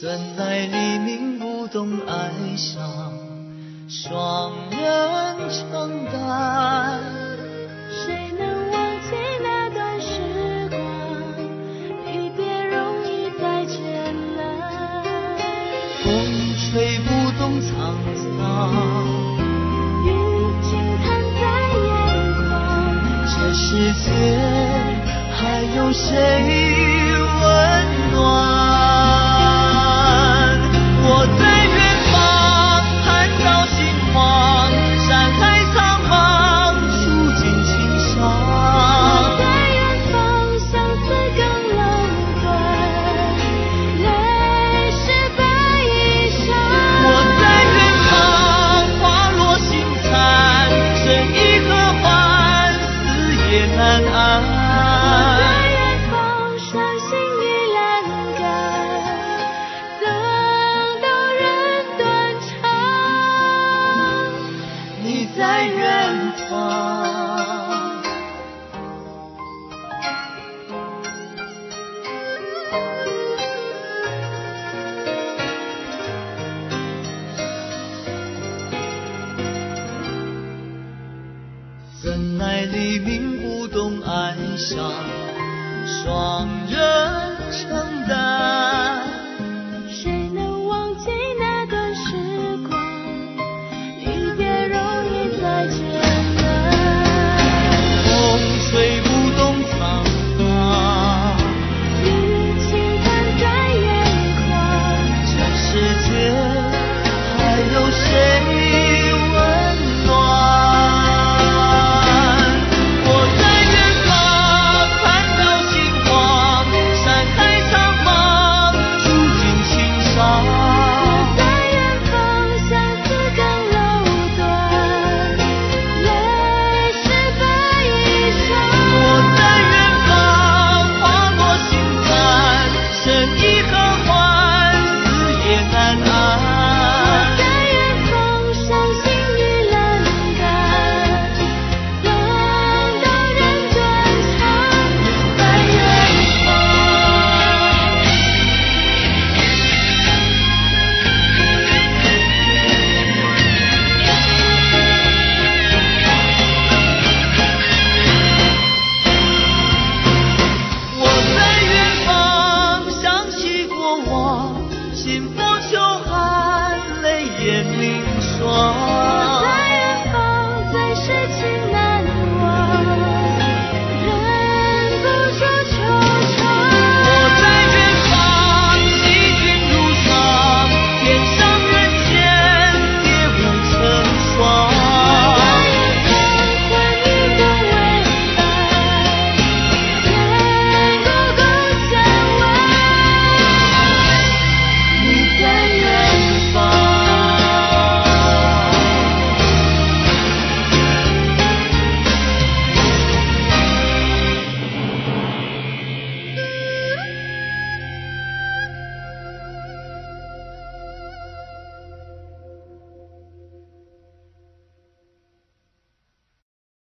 怎奈黎明不懂哀伤，双人承担。谁能忘记那段时光？离别容易再见难。风吹不动沧桑，雨轻弹在眼眶。这世界还有谁温暖？在黎明不懂哀伤，双人。承担。谁能忘记那段时光？离别容易再艰难。风吹不动苍茫，雨倾盆在眼眶。这世界还有谁？